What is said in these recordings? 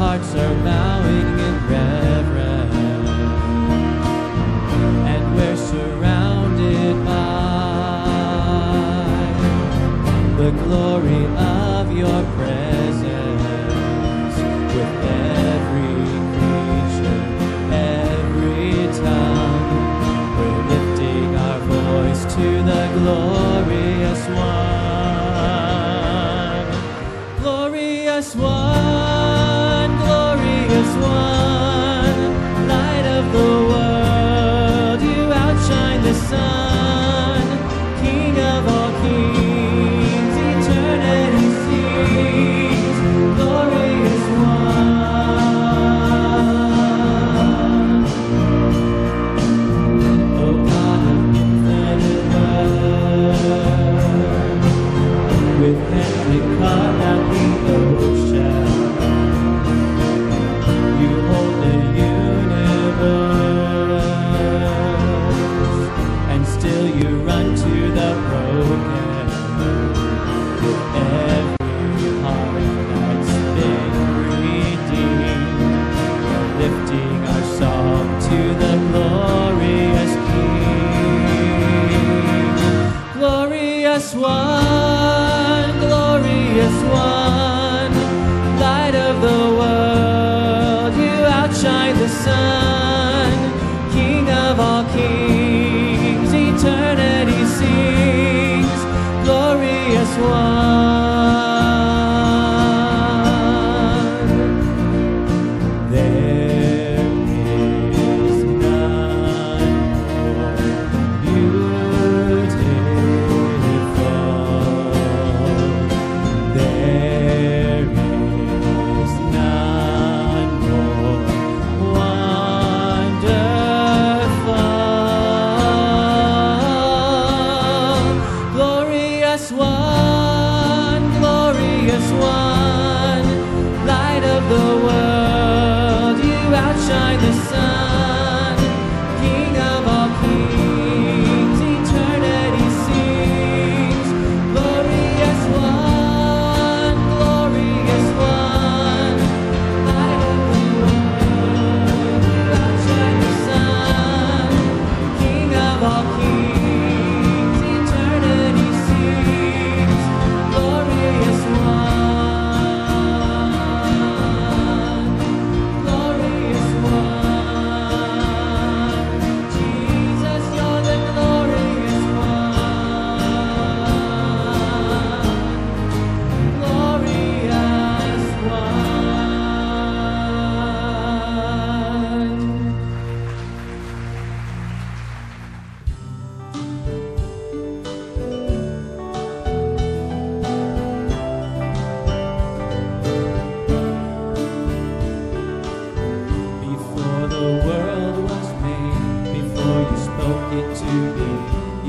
hearts are bowing. Sun,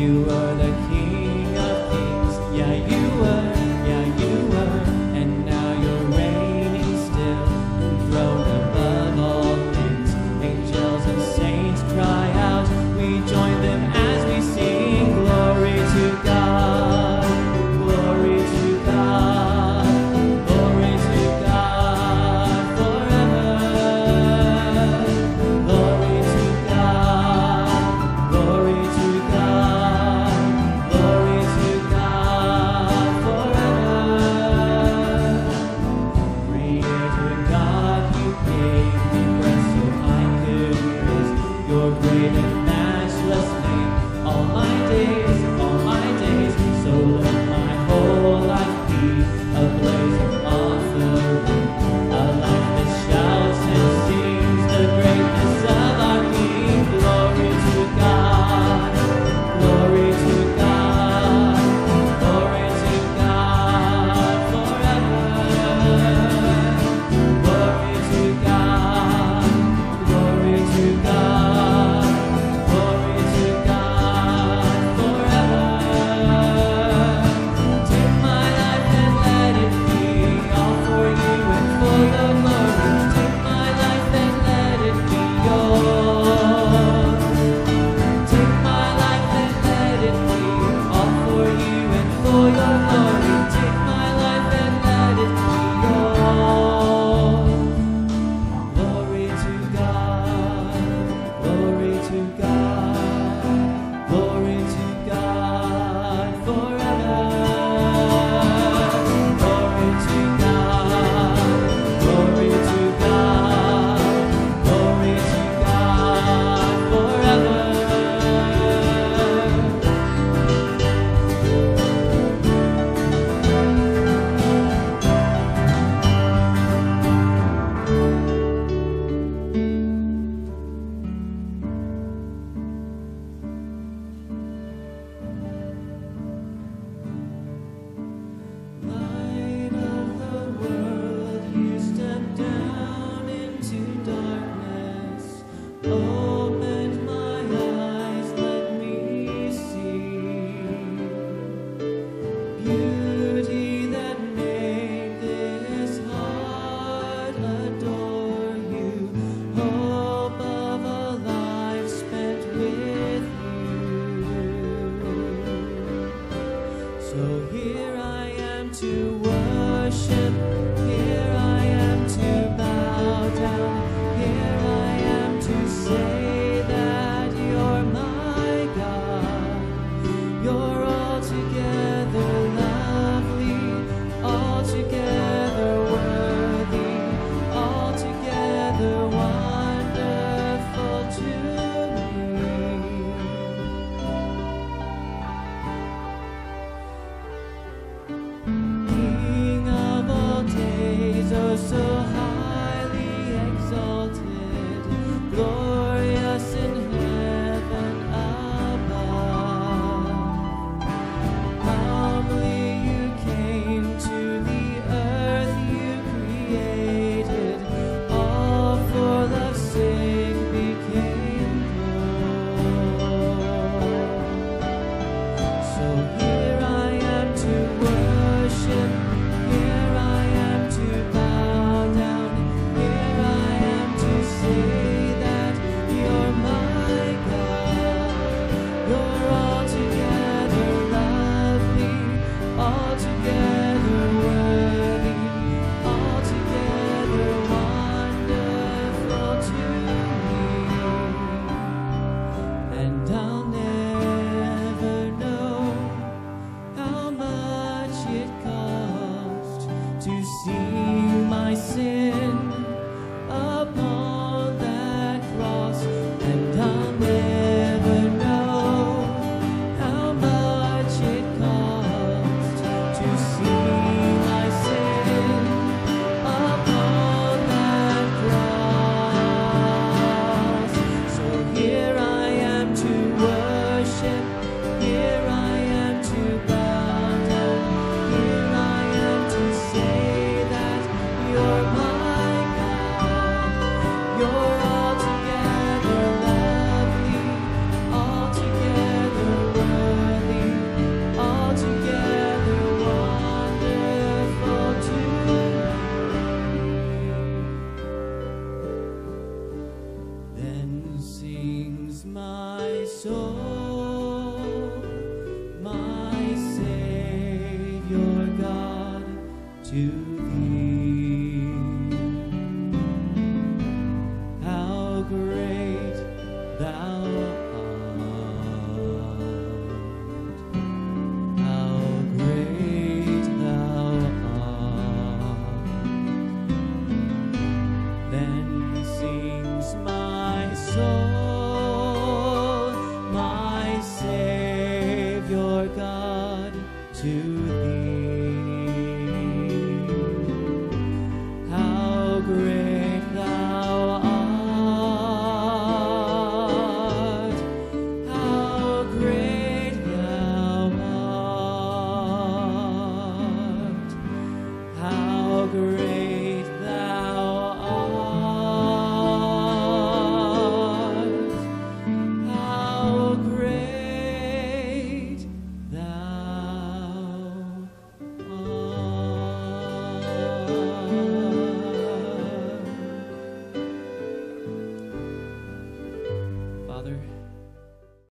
you are the to thee.